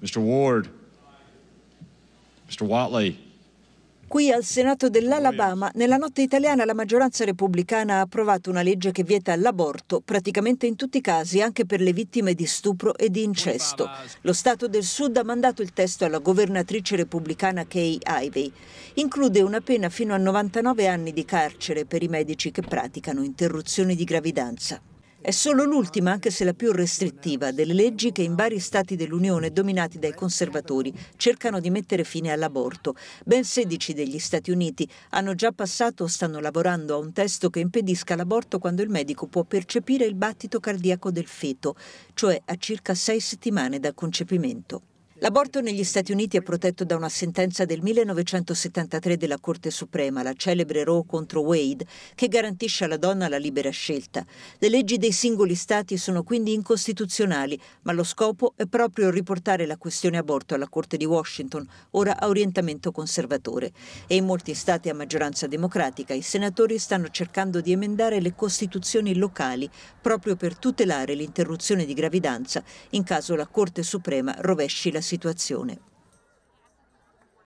Mr. Ward. Mr. Watley. Qui al Senato dell'Alabama, nella notte italiana, la maggioranza repubblicana ha approvato una legge che vieta l'aborto praticamente in tutti i casi, anche per le vittime di stupro e di incesto. Lo Stato del Sud ha mandato il testo alla governatrice repubblicana Kay Ivey. Include una pena fino a 99 anni di carcere per i medici che praticano interruzioni di gravidanza. È solo l'ultima, anche se la più restrittiva, delle leggi che in vari stati dell'Unione dominati dai conservatori cercano di mettere fine all'aborto. Ben 16 degli Stati Uniti hanno già passato o stanno lavorando a un testo che impedisca l'aborto quando il medico può percepire il battito cardiaco del feto, cioè a circa sei settimane dal concepimento. L'aborto negli Stati Uniti è protetto da una sentenza del 1973 della Corte Suprema, la celebre Roe contro Wade, che garantisce alla donna la libera scelta. Le leggi dei singoli Stati sono quindi incostituzionali, ma lo scopo è proprio riportare la questione aborto alla Corte di Washington, ora a orientamento conservatore. E in molti Stati a maggioranza democratica i senatori stanno cercando di emendare le costituzioni locali proprio per tutelare l'interruzione di gravidanza in caso la Corte Suprema rovesci la situazione.